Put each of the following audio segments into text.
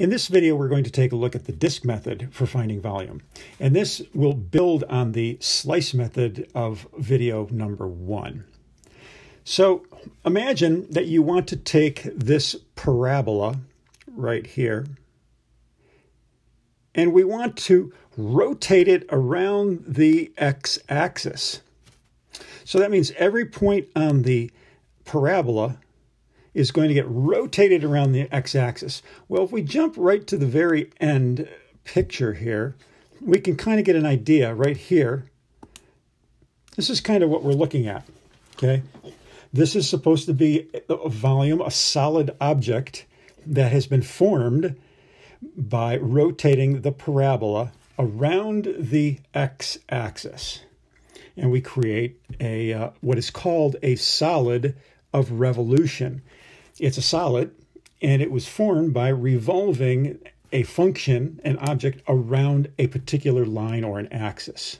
In this video, we're going to take a look at the disk method for finding volume. And this will build on the slice method of video number one. So imagine that you want to take this parabola right here, and we want to rotate it around the x-axis. So that means every point on the parabola is going to get rotated around the x-axis. Well, if we jump right to the very end picture here, we can kind of get an idea right here. This is kind of what we're looking at, okay? This is supposed to be a volume, a solid object that has been formed by rotating the parabola around the x-axis. And we create a uh, what is called a solid of revolution. It's a solid, and it was formed by revolving a function, an object, around a particular line or an axis.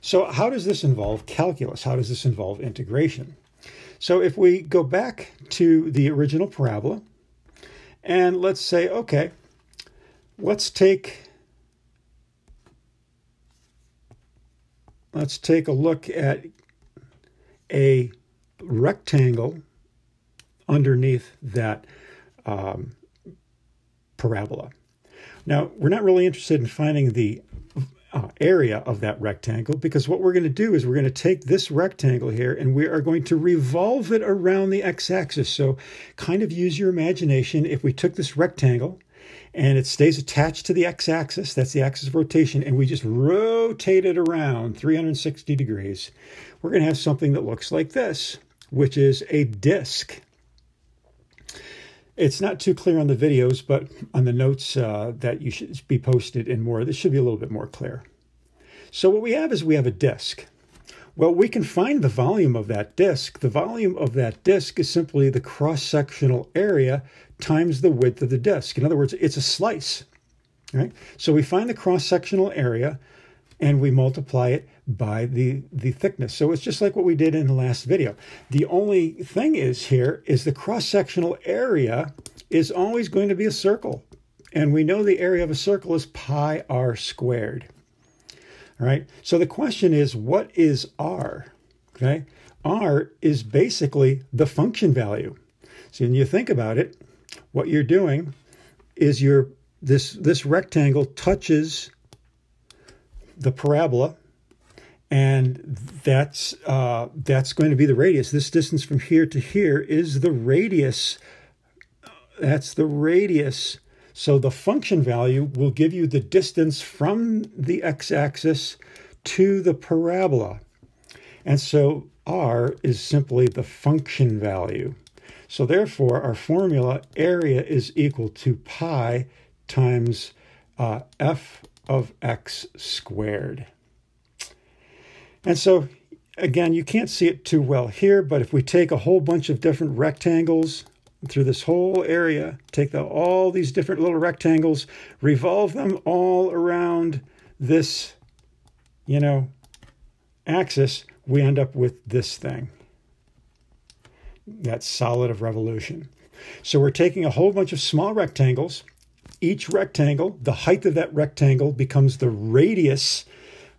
So, how does this involve calculus? How does this involve integration? So, if we go back to the original parabola, and let's say, okay, let's take let's take a look at a rectangle underneath that um, parabola. Now, we're not really interested in finding the uh, area of that rectangle because what we're going to do is we're going to take this rectangle here and we are going to revolve it around the x-axis. So kind of use your imagination. If we took this rectangle and it stays attached to the x-axis, that's the axis of rotation, and we just rotate it around 360 degrees, we're going to have something that looks like this, which is a disk. It's not too clear on the videos, but on the notes uh, that you should be posted and more, this should be a little bit more clear. So what we have is we have a disk. Well, we can find the volume of that disk. The volume of that disk is simply the cross-sectional area times the width of the disk. In other words, it's a slice. Right? So we find the cross-sectional area and we multiply it by the, the thickness. So it's just like what we did in the last video. The only thing is here is the cross-sectional area is always going to be a circle. And we know the area of a circle is pi r squared. All right. So the question is, what is r? Okay. r is basically the function value. So when you think about it, what you're doing is you're this this rectangle touches the parabola and that's uh, that's going to be the radius. This distance from here to here is the radius. That's the radius. So the function value will give you the distance from the x-axis to the parabola. And so r is simply the function value. So therefore, our formula area is equal to pi times uh, f of x squared. And so, again, you can't see it too well here, but if we take a whole bunch of different rectangles through this whole area, take the, all these different little rectangles, revolve them all around this, you know, axis, we end up with this thing. That solid of revolution. So we're taking a whole bunch of small rectangles. Each rectangle, the height of that rectangle becomes the radius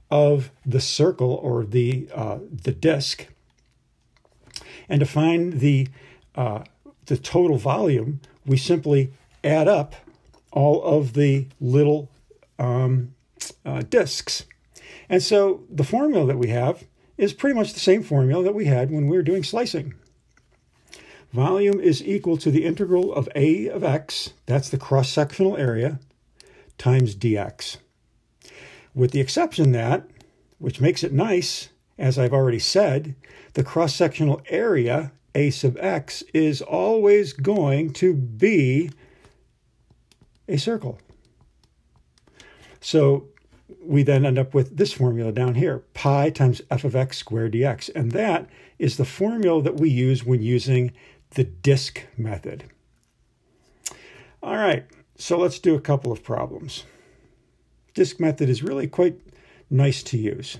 of the circle or the uh, the disk, and to find the uh, the total volume, we simply add up all of the little um, uh, disks. And so the formula that we have is pretty much the same formula that we had when we were doing slicing. Volume is equal to the integral of a of x, that's the cross-sectional area, times dx with the exception that, which makes it nice, as I've already said, the cross sectional area, A sub x, is always going to be a circle. So we then end up with this formula down here, pi times f of x squared dx. And that is the formula that we use when using the disk method. All right, so let's do a couple of problems disk method is really quite nice to use.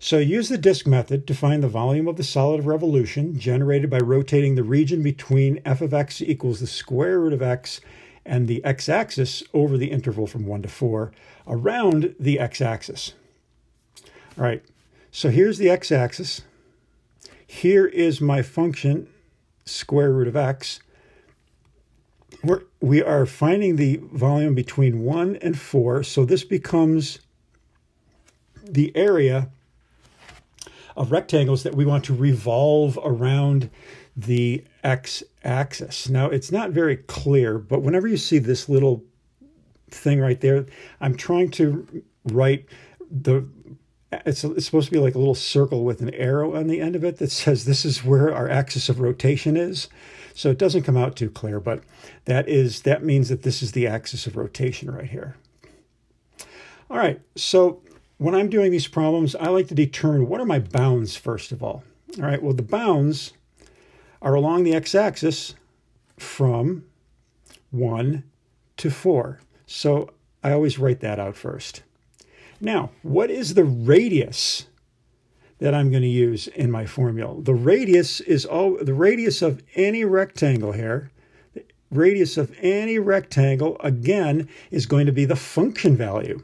So use the disk method to find the volume of the solid of revolution generated by rotating the region between f of x equals the square root of x and the x-axis over the interval from 1 to 4 around the x-axis. All right, so here's the x-axis. Here is my function, square root of x. We're, we are finding the volume between 1 and 4, so this becomes the area of rectangles that we want to revolve around the x-axis. Now, it's not very clear, but whenever you see this little thing right there, I'm trying to write the it's, it's supposed to be like a little circle with an arrow on the end of it that says this is where our axis of rotation is. So it doesn't come out too clear, but that is that means that this is the axis of rotation right here. All right, so when I'm doing these problems, I like to determine what are my bounds first of all. All right, well, the bounds are along the x-axis from 1 to 4. So I always write that out first. Now, what is the radius that I'm going to use in my formula? The radius is all the radius of any rectangle here. The radius of any rectangle, again, is going to be the function value.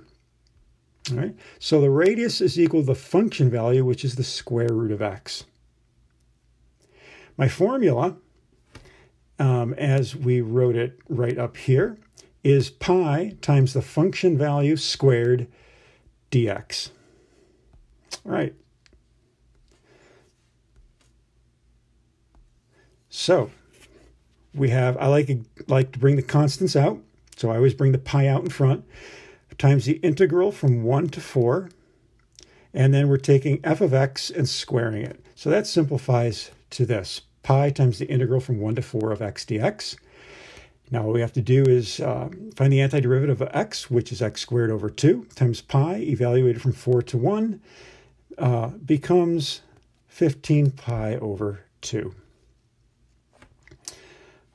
All right, so the radius is equal to the function value, which is the square root of x. My formula, um, as we wrote it right up here, is pi times the function value squared dx. All right. So we have, I like, like to bring the constants out. So I always bring the pi out in front times the integral from 1 to 4. And then we're taking f of x and squaring it. So that simplifies to this. Pi times the integral from 1 to 4 of x dx. Now what we have to do is uh, find the antiderivative of x, which is x squared over 2, times pi, evaluated from 4 to 1, uh, becomes 15 pi over 2.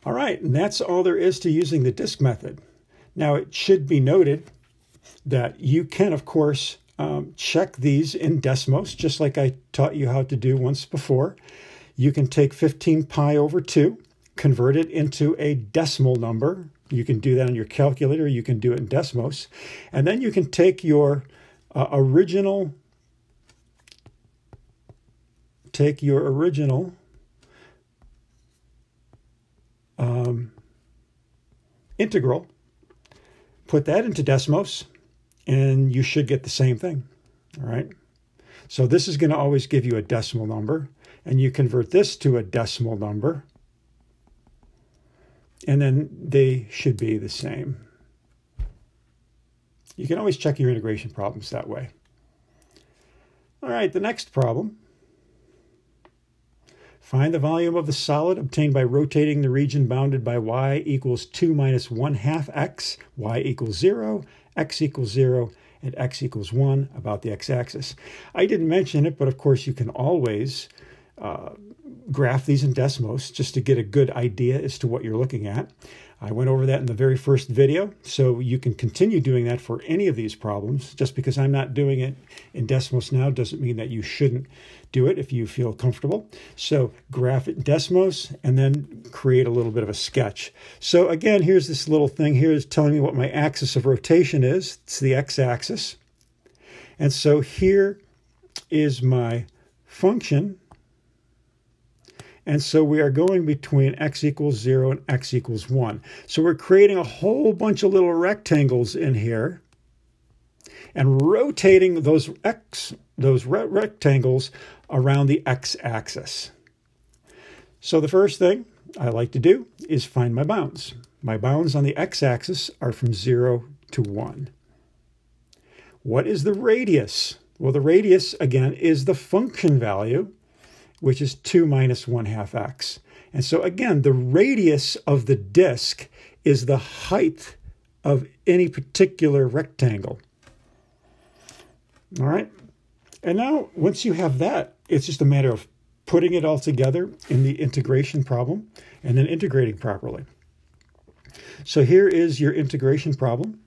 All right, and that's all there is to using the disk method. Now it should be noted that you can, of course, um, check these in Desmos, just like I taught you how to do once before. You can take 15 pi over 2, convert it into a decimal number. You can do that on your calculator, you can do it in Desmos. And then you can take your uh, original take your original um, integral, put that into Desmos, and you should get the same thing. All right. So this is going to always give you a decimal number, and you convert this to a decimal number, and then they should be the same. You can always check your integration problems that way. All right, the next problem. Find the volume of the solid obtained by rotating the region bounded by y equals 2 minus 1 half x, y equals 0, x equals 0, and x equals 1 about the x-axis. I didn't mention it, but of course you can always uh, graph these in Desmos just to get a good idea as to what you're looking at. I went over that in the very first video, so you can continue doing that for any of these problems. Just because I'm not doing it in Desmos now doesn't mean that you shouldn't do it if you feel comfortable. So graph it in Desmos and then create a little bit of a sketch. So again, here's this little thing here is telling me what my axis of rotation is. It's the x-axis. And so here is my function. And so we are going between x equals 0 and x equals 1. So we're creating a whole bunch of little rectangles in here and rotating those x those re rectangles around the x-axis. So the first thing I like to do is find my bounds. My bounds on the x-axis are from 0 to 1. What is the radius? Well, the radius, again, is the function value, which is 2 minus 1 half x. And so, again, the radius of the disk is the height of any particular rectangle. All right. And now, once you have that, it's just a matter of putting it all together in the integration problem and then integrating properly. So here is your integration problem.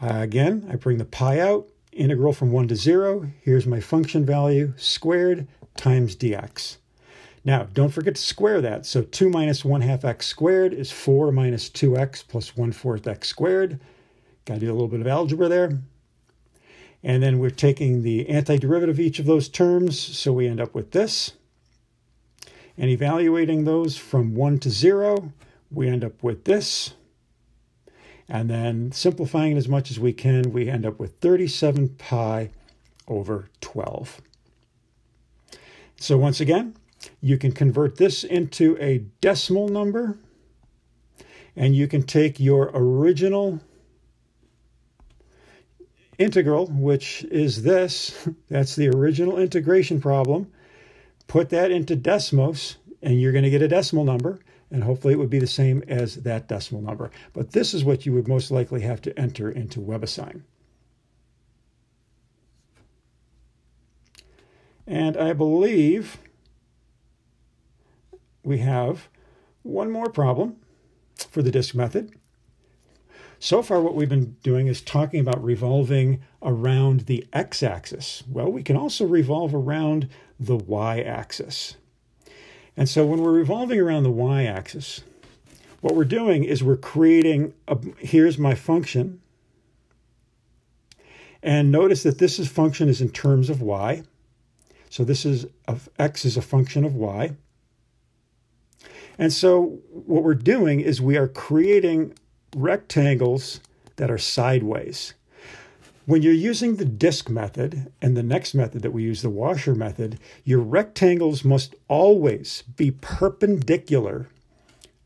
Uh, again, I bring the pi out, integral from 1 to 0. Here's my function value squared times dx. Now, don't forget to square that. So 2 minus 1 half x squared is 4 minus 2x plus 1 fourth x squared. Got to do a little bit of algebra there. And then we're taking the antiderivative of each of those terms, so we end up with this. And evaluating those from 1 to 0, we end up with this. And then simplifying it as much as we can, we end up with 37 pi over 12. So once again, you can convert this into a decimal number, and you can take your original integral, which is this, that's the original integration problem, put that into Desmos, and you're going to get a decimal number, and hopefully it would be the same as that decimal number. But this is what you would most likely have to enter into WebAssign. And I believe we have one more problem for the disk method. So far, what we've been doing is talking about revolving around the x-axis. Well, we can also revolve around the y-axis. And so when we're revolving around the y-axis, what we're doing is we're creating, a, here's my function. And notice that this is function is in terms of y. So this is of x is a function of y. And so what we're doing is we are creating rectangles that are sideways. When you're using the disk method and the next method that we use, the washer method, your rectangles must always be perpendicular,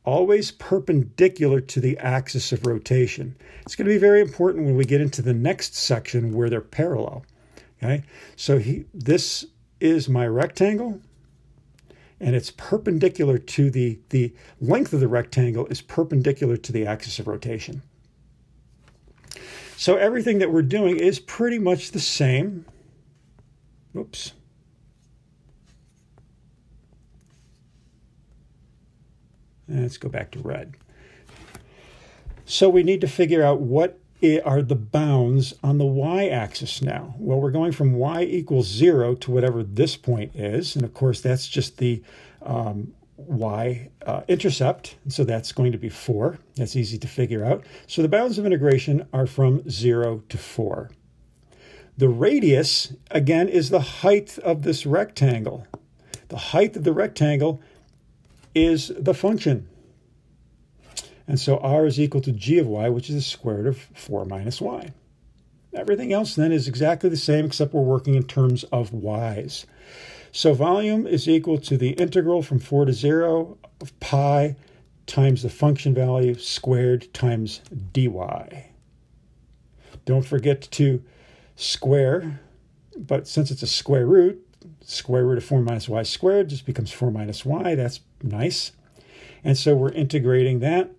always perpendicular to the axis of rotation. It's going to be very important when we get into the next section where they're parallel. Okay, so he, this is my rectangle and it's perpendicular to the, the length of the rectangle is perpendicular to the axis of rotation. So everything that we're doing is pretty much the same. Oops. Let's go back to red. So we need to figure out what are the bounds on the y-axis now? Well, we're going from y equals 0 to whatever this point is. And of course, that's just the um, y uh. So that's going to be 4. That's easy to figure out. So the bounds of integration are from 0 to 4. The radius, again, is the height of this rectangle. The height of the rectangle is the function. And so r is equal to g of y, which is the square root of 4 minus y. Everything else then is exactly the same, except we're working in terms of y's. So volume is equal to the integral from 4 to 0 of pi times the function value squared times dy. Don't forget to square, but since it's a square root, square root of 4 minus y squared just becomes 4 minus y. That's nice. And so we're integrating that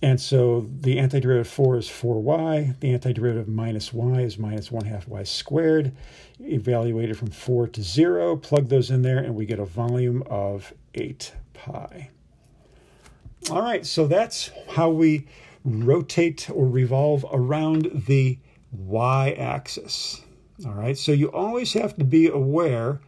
And so the antiderivative 4 is 4y. The antiderivative minus y is minus 1 half y squared. Evaluated from 4 to 0. Plug those in there and we get a volume of 8 pi. All right, so that's how we rotate or revolve around the y-axis. All right, so you always have to be aware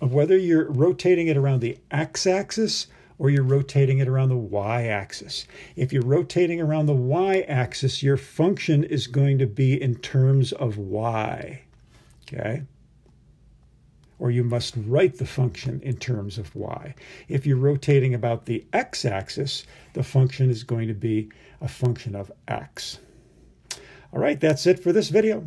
of whether you're rotating it around the x-axis or you're rotating it around the y-axis. If you're rotating around the y-axis, your function is going to be in terms of y, okay? Or you must write the function in terms of y. If you're rotating about the x-axis, the function is going to be a function of x. All right, that's it for this video.